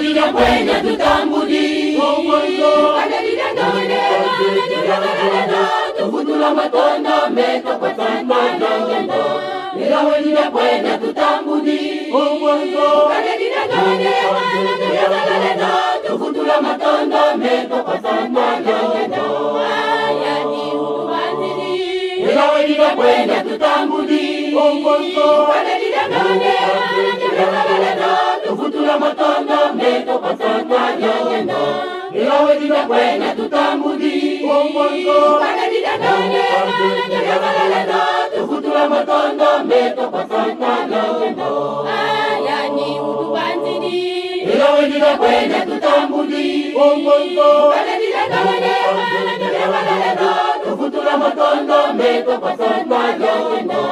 Ukadilya kwenye tutambuli tuvutula matondo meko kwa santana ngendo nilawelile kwenye tutambuli tuvutula matondo meko kwa santana ngendo nilawelile kwenye tutambuli Tuna matondo meto patanga yongendo Ilawe dida kwenya tutamudi Omwango Kana dida donye Kana kalala Tuhutula matondo meto patanga yongendo Ayani utubanzidi Ilawe dida kwenya tutambudi Omwango Kana dida donye Kana kalala Tuhutula matondo meto patanga yongendo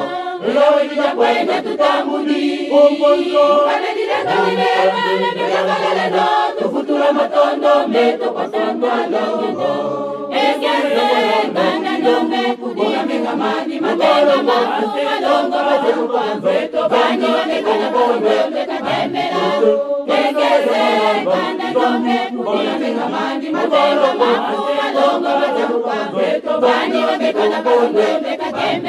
Ilawe na kwenya tutambudi Omwango tufutula matondombe tokosangwa longo Bani wamekana kondwe mekateme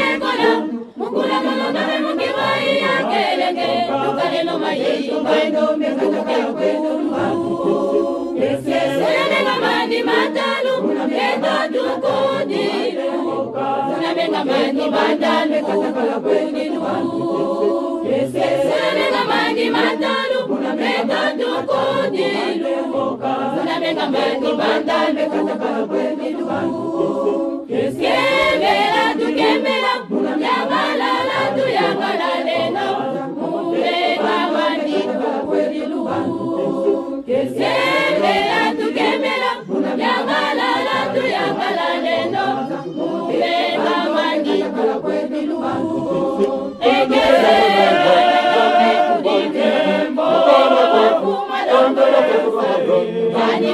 Yes, yes.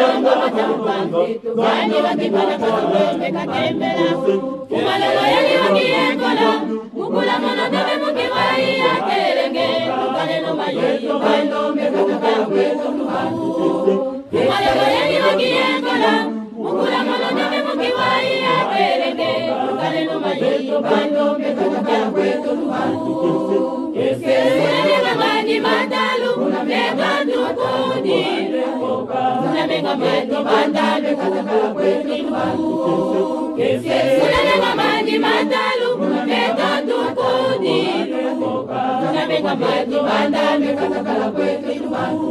balongo batamu bange bange bakipala kalobeka tembela kumalobo yali bakiyekola mukula monotobe mukibayi yakelenge tukaleno mayeyo balomeka kakakwezotubaku kumalobo yali bakiyekola mukula monotobe mukibayi yakelenge tukaleno mayeyo balomeka kakakwezotubaku mamanyi mandalu kutaka kwetu kulale mamanyi mandalu eto tukuni kulale mamanyi mandalu katakala kwetu tubangu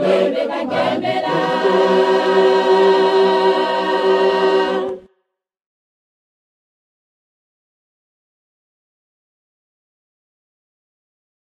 me, you.